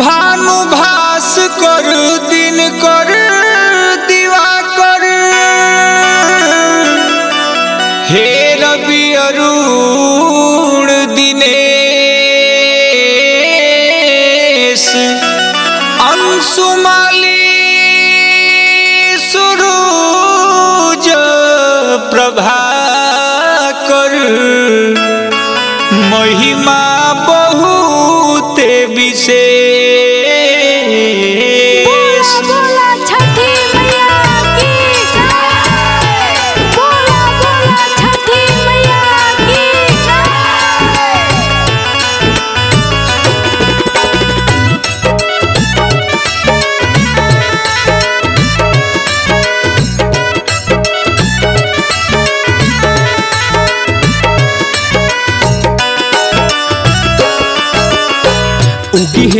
भानु भास कर दिन कर दिवा कर हे रवि अरुण दिनेश अंशुमाली सुरूज प्रभाकर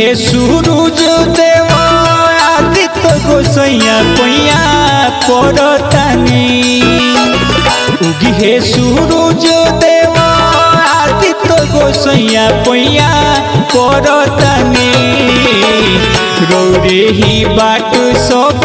उगी है सूरज देव आदित्य गोसैया पैया पड़तानी उगी है सूरज देव आदित्य गोसैया पैया पड़तानी रौरे ही बाट सब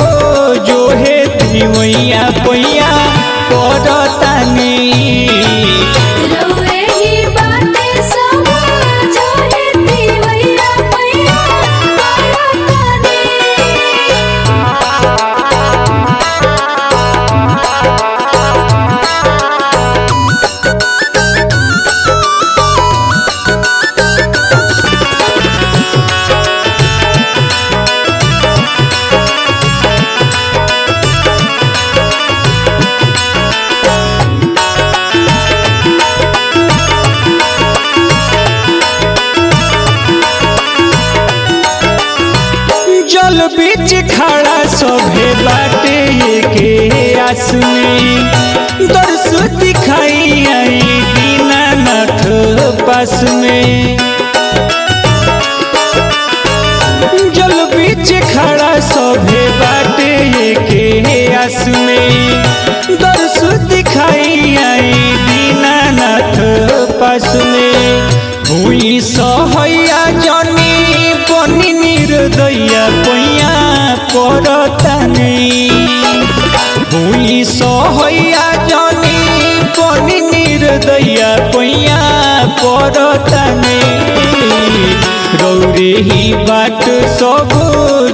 जल बीच खड़ा सभे बाटे के आस दर्श दिखाई आई दीनानाथ पास में जल बीच खड़ा सभे बाटे के आस दर्श दिखाई आई दीनानाथ पास में हुई सहैया जनी, बनी निर्दया सहैया जनी बनी निर्दया पैया ही बाट सब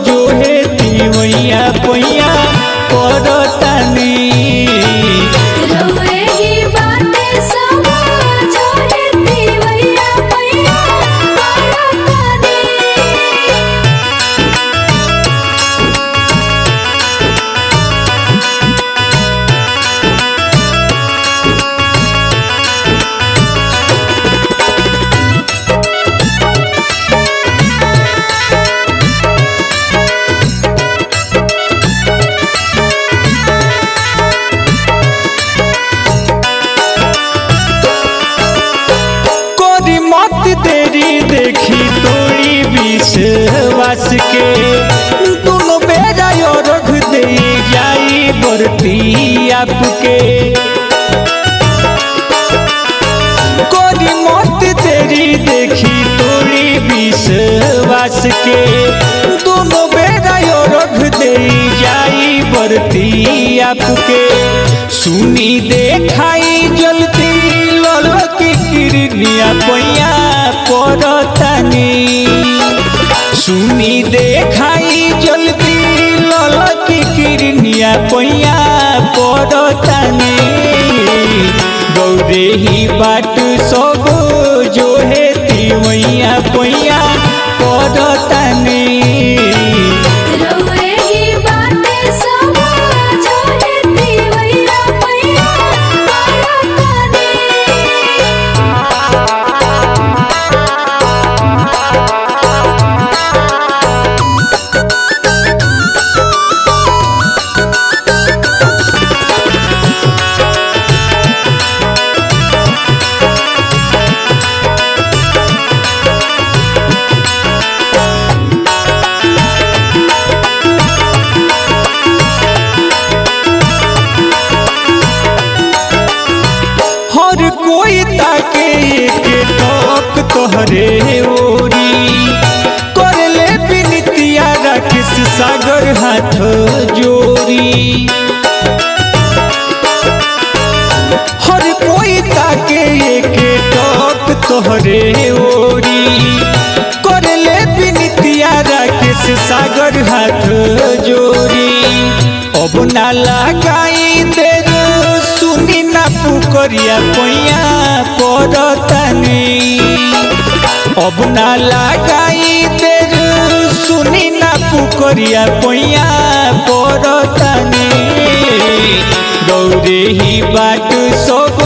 जो है तिवैया पैया। विश्वास के। दोनों बेरा रख दे जाई बरती आपके। कोरी मत देरी देखी तोड़ी विश्वास के। दोनों बेरा रख दे जाई बरती आपके। सुनी देखाई जलती ललकी किरनिया पैया सुनी देखाई जलती ललकी किरनिया पैया पड़तानी। गौरे ही बाट सब कोई ताके के टोक तोहरे ओरी। कर ले सागर हाथ जोड़ी हर कोई ताके एक टक तोहरे ओरी। कर ले बिनतिया राकेश सागर हाथ जोड़ी अब ना लगाई ना पुकरिया पैया पड़तनी। अब ना लगाई देर, सुनी ना पुकरिया पैया पड़तनी। दौड़े ही बाट सब